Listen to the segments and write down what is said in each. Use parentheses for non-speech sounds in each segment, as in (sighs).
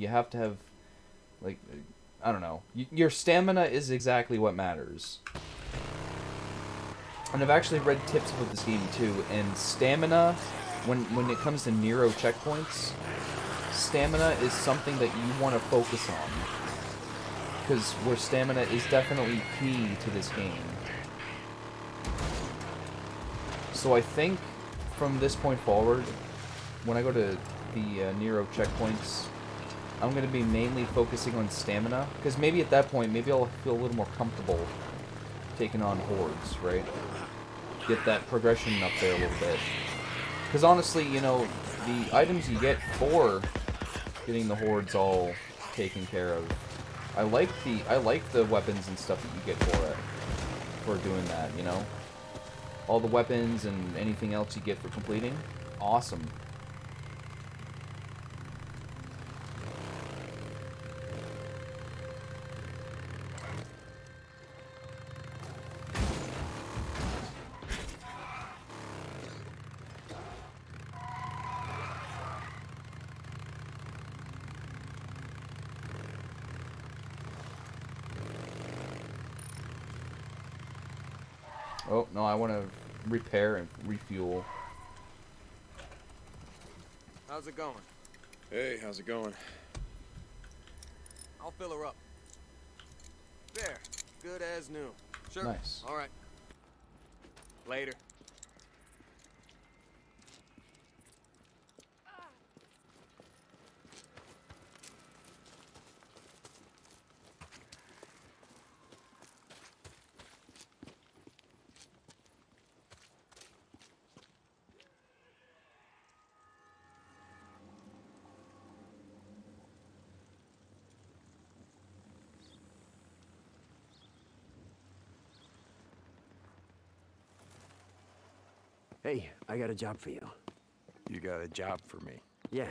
You have to have, like, I don't know. Y your stamina is exactly what matters. And I've actually read tips about this game too, and stamina, when when it comes to Nero checkpoints, stamina is something that you want to focus on. Because where stamina is definitely key to this game. So I think from this point forward, when I go to the uh, Nero checkpoints, I'm going to be mainly focusing on stamina. Because maybe at that point, maybe I'll feel a little more comfortable taking on hordes, right? Get that progression up there a little bit. Because honestly, you know, the items you get for getting the hordes all taken care of, I like the I like the weapons and stuff that you get for it, for doing that, you know? All the weapons and anything else you get for completing, awesome. Oh, no, I want to repair and refuel. How's it going? Hey, how's it going? I'll fill her up. There. Good as new. Sure. Nice. All right. Later. Hey, I got a job for you. You got a job for me. Yeah,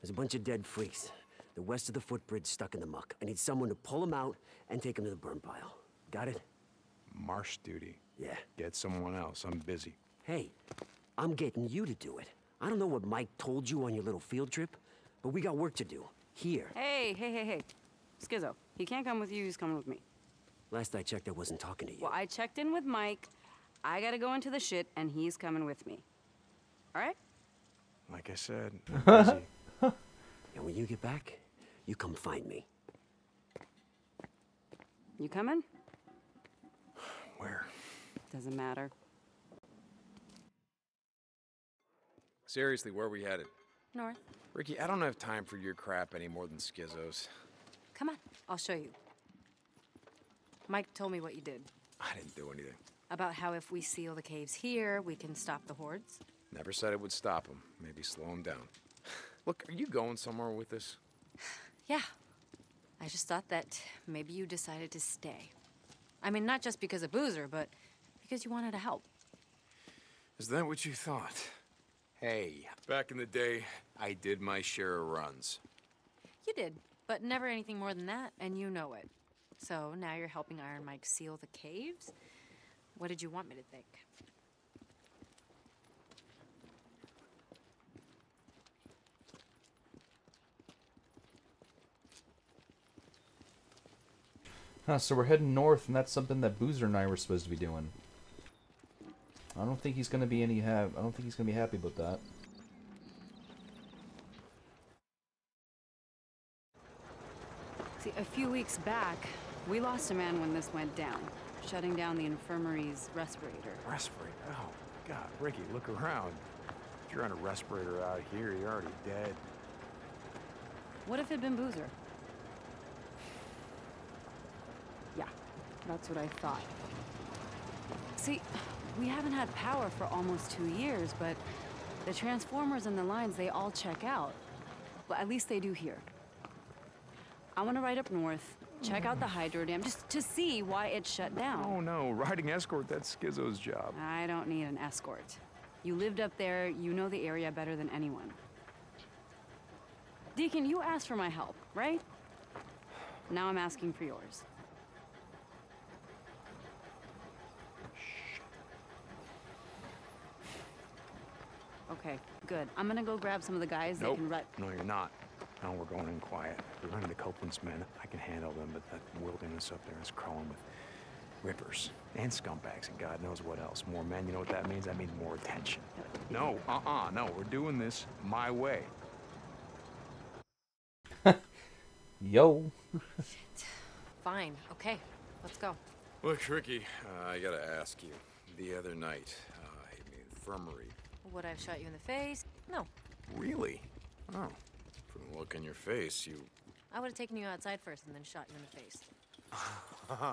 there's a bunch of dead freaks. The west of the footbridge stuck in the muck. I need someone to pull them out and take them to the burn pile. Got it? Marsh duty. Yeah. Get someone else. I'm busy. Hey, I'm getting you to do it. I don't know what Mike told you on your little field trip, but we got work to do. Here. Hey, hey, hey, hey. Skizzo, he can't come with you, he's coming with me. Last I checked, I wasn't talking to you. Well, I checked in with Mike. I gotta go into the shit, and he's coming with me. All right? Like I said, (laughs) I'm. And when you get back, you come find me. You coming? Where? Doesn't matter. Seriously, where are we headed? North. Rikki, I don't have time for your crap any more than Skizzo's. Come on, I'll show you. Mike told me what you did. I didn't do anything. About how if we seal the caves here, we can stop the hordes. Never said it would stop him. Maybe slow him down. Look, are you going somewhere with this? Yeah. I just thought that maybe you decided to stay. I mean, not just because of Boozer, but because you wanted to help. Is that what you thought? Hey, back in the day, I did my share of runs. You did, but never anything more than that, and you know it. So now you're helping Iron Mike seal the caves? What did you want me to think? Huh, so we're heading north, and that's something that Boozer and I were supposed to be doing. I don't think he's gonna be any ha I don't think he's gonna be happy about that. See, a few weeks back, we lost a man when this went down, shutting down the infirmary's respirator. Respirator? Oh, God. Rikki, look around. If you're on a respirator out here, you're already dead. What if it'd been Boozer? Yeah, that's what I thought. See, we haven't had power for almost two years, but the transformers and the lines, they all check out. Well, at least they do here. I want to ride up north, check out the hydro dam, just to see why it shut down. Oh, no. Riding escort, that's Skizzo's job. I don't need an escort. You lived up there, you know the area better than anyone. Deacon, you asked for my help, right? Now I'm asking for yours. Okay, good. I'm gonna go grab some of the guys Nope. that can rut. No, you're not. No, we're going in quiet. We're running into Copeland's men. I can handle them, but that wilderness up there is crawling with rippers and scumbags and God knows what else. More men, you know what that means? That means more attention. No, uh-uh, no. We're doing this my way. (laughs) Yo. Fine. Okay. Let's go. Look, Rikki, uh, I gotta ask you. The other night, uh, in the infirmary. Would I have shot you in the face? No. Really? Oh. From the look on your face, you... I would have taken you outside first and then shot you in the face.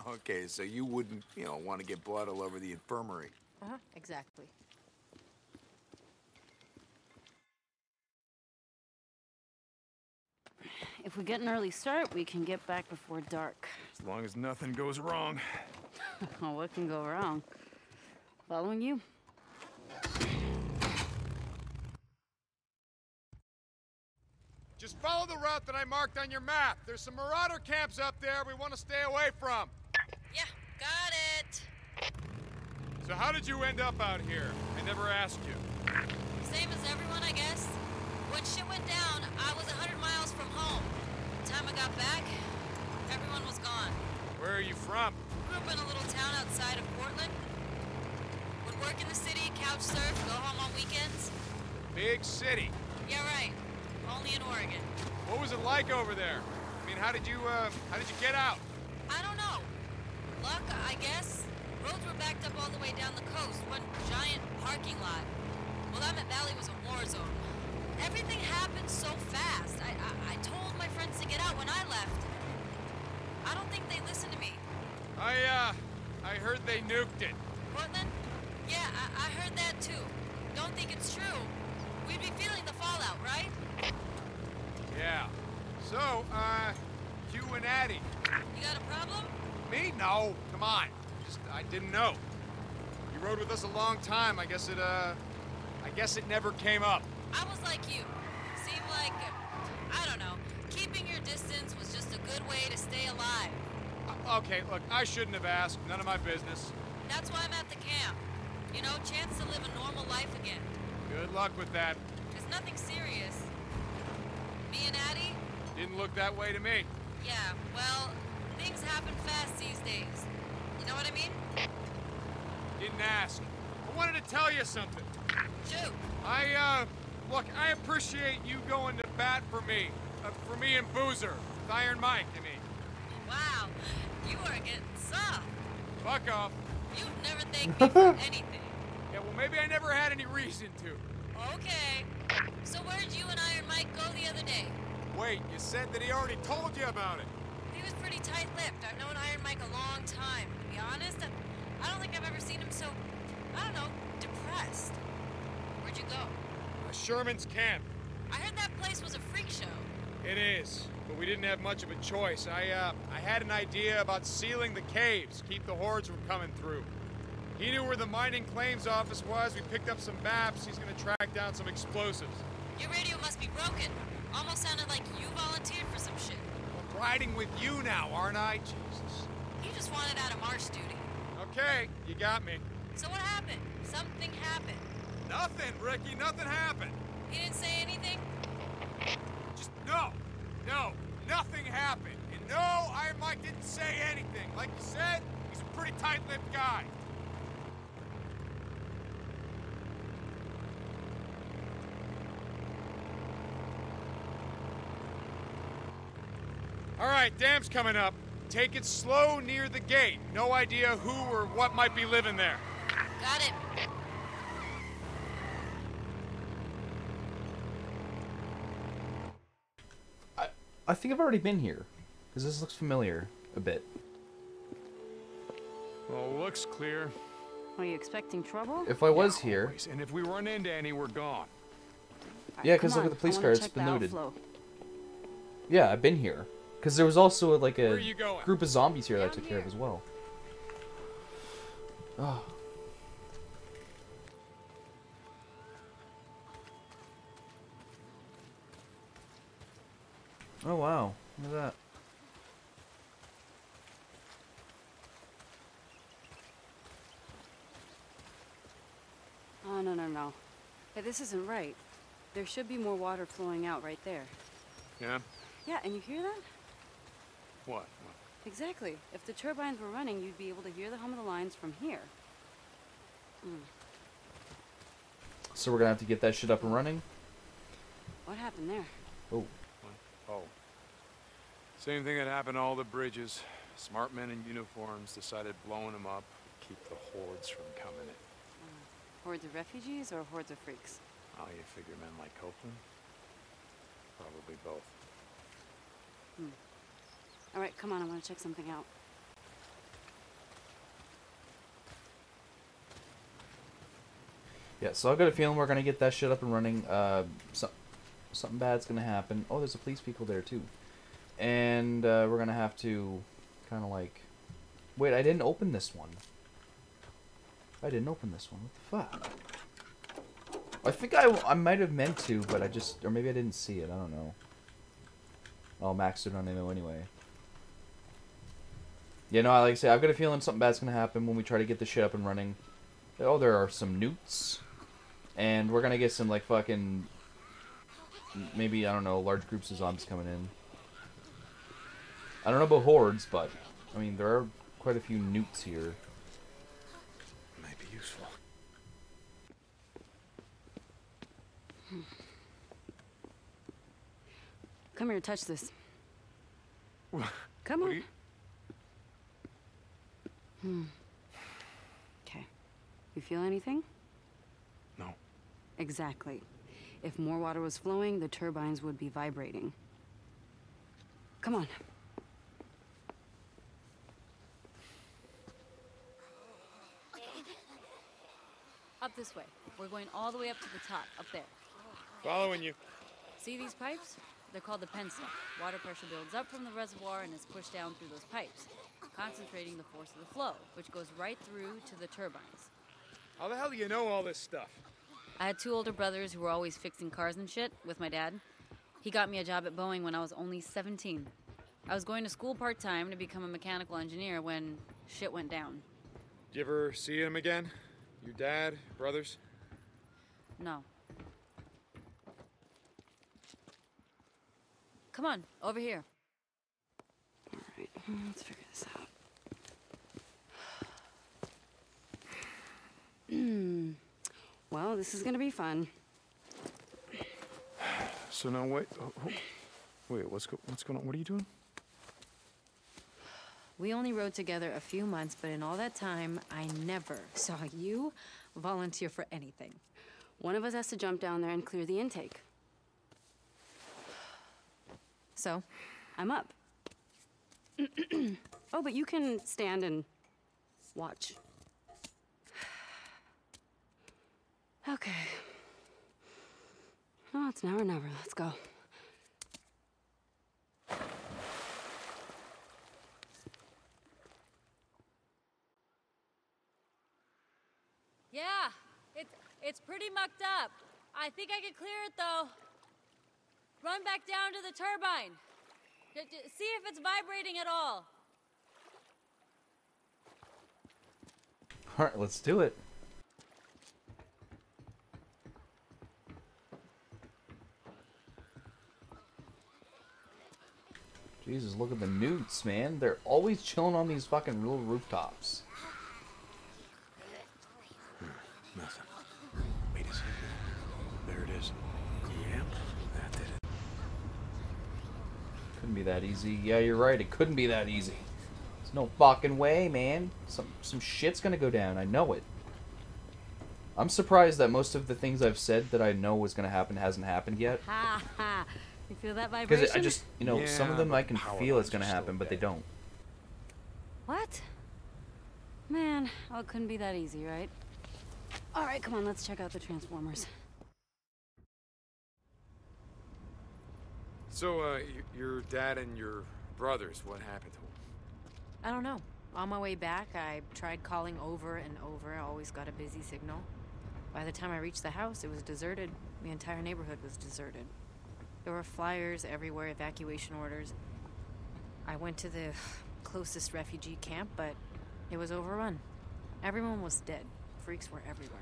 (laughs) okay, so you wouldn't, you know, want to get blood all over the infirmary. Uh-huh. Exactly. If we get an early start, we can get back before dark. As long as nothing goes wrong. (laughs) Oh, what can go wrong? Following you? Follow the route that I marked on your map. There's some marauder camps up there we want to stay away from. Yeah. Got it. So how did you end up out here? I never asked you. Same as everyone, I guess. When shit went down, I was a hundred miles from home. The time I got back, everyone was gone. Where are you from? Grew up in a little town outside of Portland. Would work in the city, couch surf, go home on weekends. Big city. Yeah, right. Only in Oregon. What was it like over there? I mean, how did you, uh, how did you get out? I don't know. Luck, I guess. Roads were backed up all the way down the coast. One giant parking lot. Well, Willamette Valley was a war zone. Everything happened so fast. I, I, I told my friends to get out when I left. I don't think they listened to me. I, uh, I heard they nuked it. Portland? Yeah, I, I heard that too. Don't think it's true. We'd be feeling the fallout, right? Yeah. So, uh, you and Addie. You got a problem? Me? No. Come on. Just, I didn't know. You rode with us a long time. I guess it, uh, I guess it never came up. I was like you. Seemed like, I don't know, keeping your distance was just a good way to stay alive. Uh, okay, look, I shouldn't have asked. None of my business. That's why I'm at the camp. You know, chance to live a normal life again. Good luck with that. It's nothing serious. Me and Addie? Didn't look that way to me. Yeah, well, things happen fast these days. You know what I mean? Didn't ask. I wanted to tell you something. Shoot. I, uh, look, I appreciate you going to bat for me. Uh, for me and Boozer. With Iron Mike, I mean. Wow, you are getting soft. Fuck off. You never thank me (laughs) for anything. Yeah, well, maybe I never had any reason to. Okay. So where'd you and Iron Mike go the other day? Wait, you said that he already told you about it. He was pretty tight-lipped. I've known Iron Mike a long time. To be honest, I, I don't think I've ever seen him so, I don't know, depressed. Where'd you go? Uh, Sherman's camp. I heard that place was a freak show. It is, but we didn't have much of a choice. I, uh, I had an idea about sealing the caves, keep the hordes from coming through. He knew where the mining claims office was. We picked up some maps. He's gonna track down some explosives. Your radio must be broken. Almost sounded like you volunteered for some shit. I'm riding with you now, aren't I? Jesus. You just wanted out of march duty. Okay, you got me. So what happened? Something happened. Nothing, Rikki. Nothing happened. He didn't say anything? Just no, no, nothing happened. And no, Iron Mike didn't say anything. Like you said, he's a pretty tight-lipped guy. All right, dam's coming up. Take it slow near the gate. No idea who or what might be living there. Got it. I, I think I've already been here. Because this looks familiar a bit. Well, looks clear. Are you expecting trouble? If I was Yeah, here. always. And if we run into any, we're gone. Alright, Yeah, 'cause come look at the police car. It's been looted. outflow. Yeah, I've been here. Because there was also like a are you going? group of zombies here that I Down took care of as well. Oh. Oh wow, look at that. Oh, no, no, no. Hey, this isn't right. There should be more water flowing out right there. Yeah? Yeah, and you hear that? What? what? Exactly. If the turbines were running, you'd be able to hear the hum of the lines from here. Hmm. So we're gonna have to get that shit up and running. What happened there? Oh, Oh. Same thing that happened to all the bridges. Smart men in uniforms decided blowing them up would keep the hordes from coming in. Uh, hordes of refugees or hordes of freaks? Oh, you figure men like Copeland? Probably both. Hmm. All right, come on, I want to check something out. yeah. So I've got a feeling we're gonna get that shit up and running. Uh, so, something bad's gonna happen. Oh, there's a police vehicle there too, and uh, we're gonna have to kind of like. Wait, I didn't open this one. I didn't open this one. What the fuck? I think I, I might have meant to, but I just or maybe I didn't see it. I don't know. Oh, maxed it on ammo anyway. Yeah, no, like I say, I've got a feeling something bad's gonna happen when we try to get the shit up and running. Oh, there are some newts, and we're gonna get some like fucking maybe I don't know large groups of zombies coming in. I don't know about hordes, but I mean there are quite a few newts here. Might be useful. Hmm. Come here, and touch this. Come on. Do you... Okay. You feel anything? No. Exactly. If more water was flowing, the turbines would be vibrating. Come on. Up this way. We're going all the way up to the top, up there. Following you. See these pipes? They're called the penstock. Water pressure builds up from the reservoir and is pushed down through those pipes, concentrating the force of the flow, which goes right through to the turbines. How the hell do you know all this stuff? I had two older brothers who were always fixing cars and shit with my dad. He got me a job at Boeing when I was only 17. I was going to school part time to become a mechanical engineer when shit went down. Did you ever see him again? Your dad, brothers? No. Come on, over here. Right, let's figure this out. Hmm. well, this is gonna be fun. So now wait. oh, oh, Wait, what's go, what's going on? What are you doing? We only rode together a few months, but in all that time, I never saw you volunteer for anything. One of us has to jump down there and clear the intake. So, I'm up. Oh, but you can stand and watch. Okay. Oh, it's now or never. Let's go. Yeah, it's it's pretty mucked up. I think I can clear it though. Run back down to the turbine. D- d- see if it's vibrating at all. All right, let's do it. Jesus, look at the newts, man. They're always chilling on these fucking little rooftops. Nothing. Wait a second. There it is. Yep, that did it. Couldn't be that easy. Yeah, you're right. It couldn't be that easy. There's no fucking way, man. Some some shit's gonna go down. I know it. I'm surprised that most of the things I've said that I know was gonna happen hasn't happened yet. Ha ha! You feel that vibration? Because I just, you know, some of them I can feel it's gonna are still happen, but they don't. What? Man, oh, it couldn't be that easy, right? All right, come on, let's check out the transformers. So, uh, your dad and your brothers, what happened to them? I don't know. On my way back, I tried calling over and over. I always got a busy signal. By the time I reached the house, it was deserted. The entire neighborhood was deserted. There were flyers everywhere, evacuation orders. I went to the closest refugee camp, but it was overrun. Everyone was dead. Freaks were everywhere.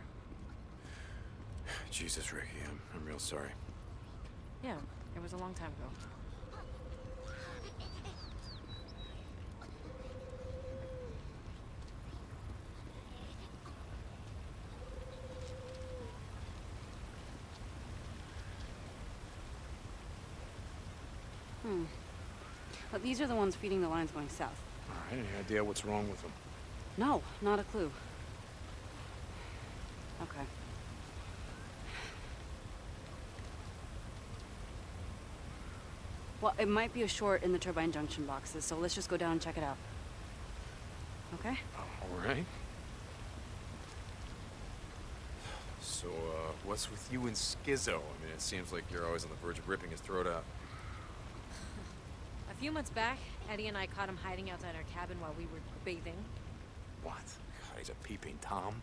(sighs) Jesus, Rikki, I'm, I'm real sorry. Yeah, it was a long time ago. Hmm. But these are the ones feeding the lines going south. All right, any idea what's wrong with them? No, not a clue. Okay. Well, it might be a short in the turbine junction boxes, so let's just go down and check it out. Okay? All right. So, uh, what's with you and Skizzo? I mean, it seems like you're always on the verge of ripping his throat out. A few months back, Eddie and I caught him hiding outside our cabin while we were bathing. What? God, he's a peeping Tom.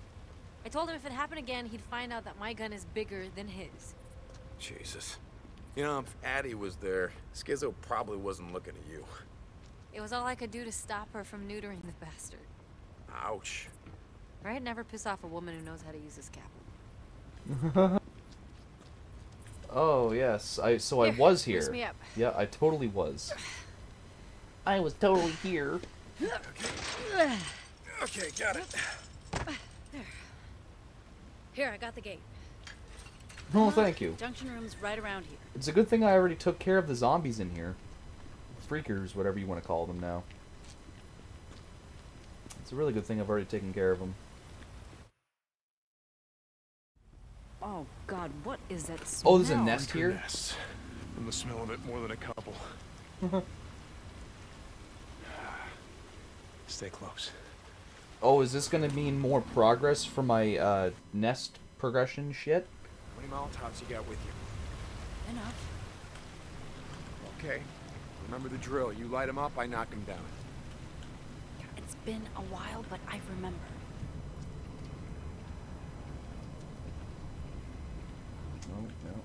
I told him if it happened again, he'd find out that my gun is bigger than his. Jesus. You know, if Addie was there, Skizzo probably wasn't looking at you. It was all I could do to stop her from neutering the bastard. Ouch. Right? Never piss off a woman who knows how to use a scalpel. (laughs) Oh yes, I so I was here. me up. Yeah, I totally was. I was totally here. Okay, okay got it. There. Here, I got the gate. Oh, thank you. Junction room's right around here. It's a good thing I already took care of the zombies in here. Freakers, whatever you want to call them now. It's a really good thing I've already taken care of them. Oh God, what is that smell? Oh, there's a nest here? Nest. From the smell of it, more than a couple. (laughs) Stay close. Oh, is this gonna mean more progress for my uh, nest progression shit? How many Molotovs you got with you? Enough. Okay. Remember the drill. You light them up, I knock them down. It's been a while, but I remember. Oh, no.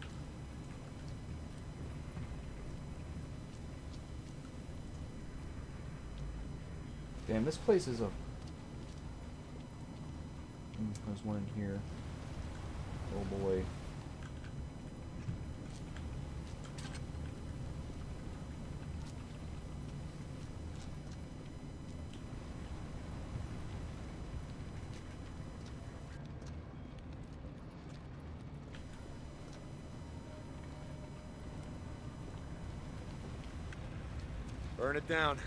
Damn, this place is a. Hmm, there's one in here. Oh boy. Burn it down.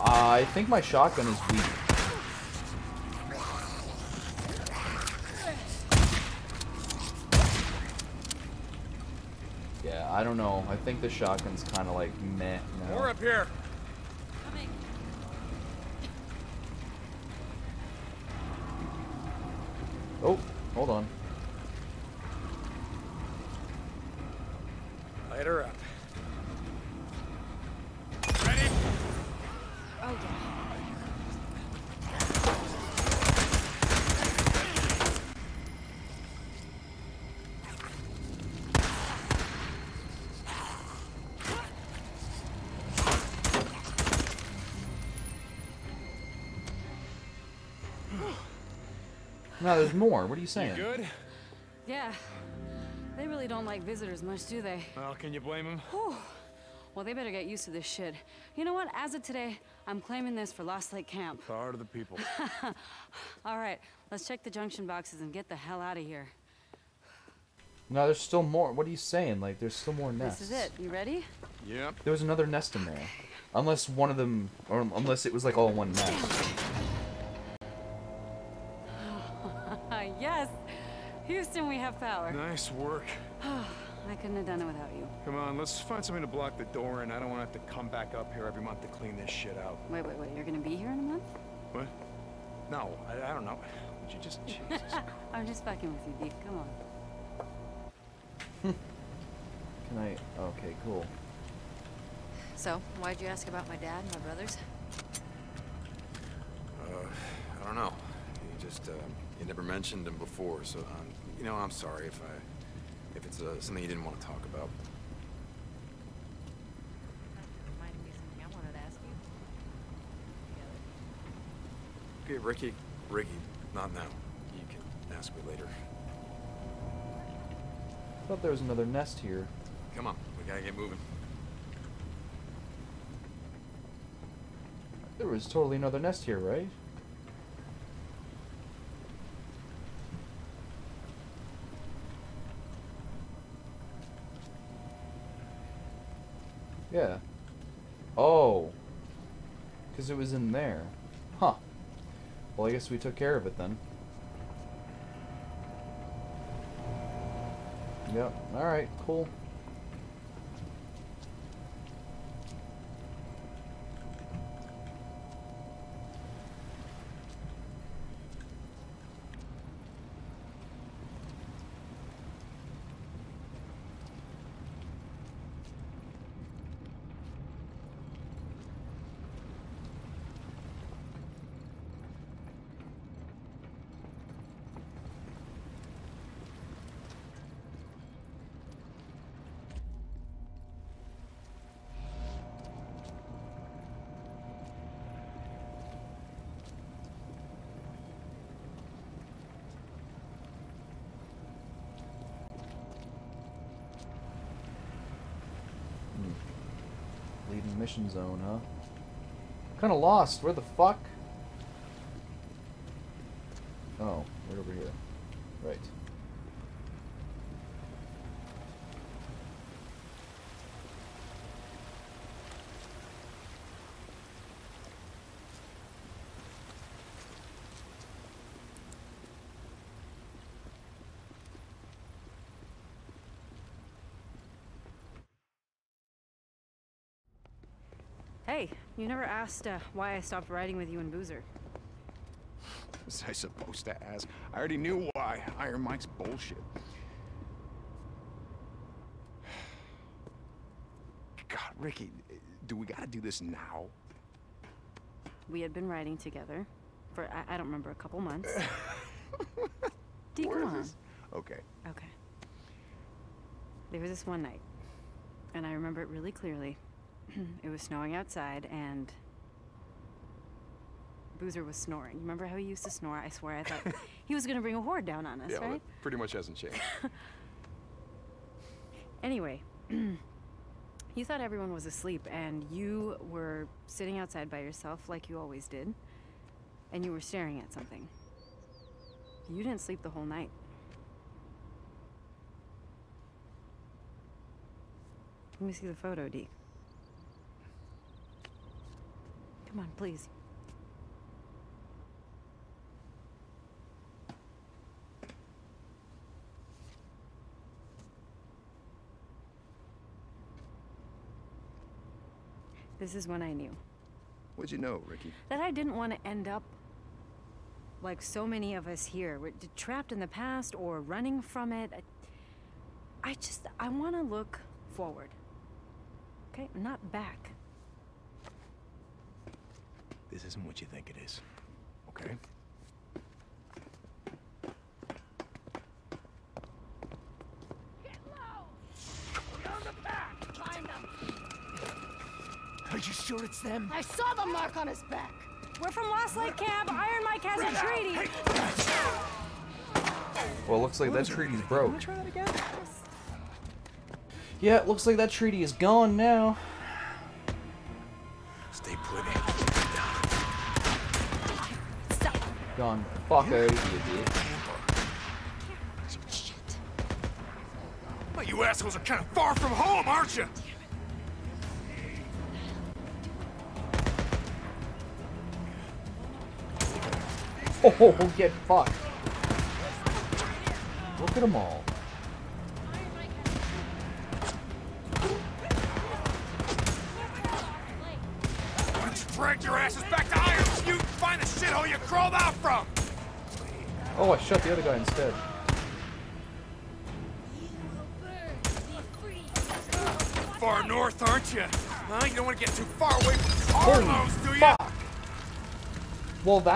I think my shotgun is weak. Yeah, I don't know. I think the shotgun's kind of like meh now. More up here. Coming. Oh, hold on. Light her up. Ready? Oh, yeah. No, there's more. What are you saying? Good? Yeah. They really don't like visitors much, do they? Well, can you blame them? Whew. Well, they better get used to this shit. You know what? As of today, I'm claiming this for Lost Lake Camp. Power to the people. (laughs) All right, let's check the junction boxes and get the hell out of here. No, there's still more. What are you saying? Like, there's still more nests. This is it. You ready? yep. There was another nest in there. Unless one of them, or unless it was like all one nest. Yes. Houston, we have power. Nice work. (sighs) I couldn't have done it without you. Come on, let's find something to block the door in. I don't want to have to come back up here every month to clean this shit out. Wait, wait, wait. You're gonna be here in a month? What? No, I, I don't know. Would you just... Jesus. (laughs) I'm just fucking with you, Deke. Come on. (laughs) Can I? Okay, cool. So, why'd you ask about my dad and my brothers? Uh, I don't know. You just, uh, you never mentioned him before, so, um, you know, I'm sorry if I, if it's uh, something you didn't want to talk about. Reminded me of something I wanted to ask you. Okay, Rikki. Rikki, not now. You can ask me later. I thought there was another nest here. Come on, we gotta get moving. There was totally another nest here, right? Yeah. Oh. Because it was in there. Huh. Well, I guess we took care of it then. Yep. Alright, cool. Mission zone, huh? Kinda lost. Where the fuck? Oh, right over here. Right. Hey, you never asked uh, why I stopped riding with you and Boozer. (laughs) Was I supposed to ask? I already knew why. Iron Mike's bullshit. (sighs) God, Rikki, do we gotta do this now? We had been riding together for, I, I don't remember, a couple months. (laughs) D, come on. this? Okay. Okay. There was this one night, and I remember it really clearly. (clears throat) it was snowing outside, and Boozer was snoring. Remember how he used to snore? I swear I thought (laughs) he was gonna bring a horde down on us, yeah, right? pretty much hasn't changed. (laughs) Anyway, (clears throat) you thought everyone was asleep, and you were sitting outside by yourself like you always did, and you were staring at something. You didn't sleep the whole night. Let me see the photo, Dee. Come on, please. This is when I knew What'd you know, Rikki? that I didn't want to end up like so many of us here, We're trapped in the past or running from it. I, I just, I want to look forward. Okay? Not back. This isn't what you think it is. Okay? Are you sure it's them? I saw the mark on his back. We're from Lost Lake Camp. Iron Mike has a treaty. Well, it looks like that treaty's broke. Wanna try that again? Yeah, it looks like that treaty is gone now. Gone. Fuck out, you idiot. Well, you assholes are kind of far from home, aren't you? Oh, get fucked. Look at them all. Shithole you crawled out from? Oh, I shot the other guy instead. Far north, aren't you? Huh? You don't want to get too far away from Carlos, do you? fuck! Well, that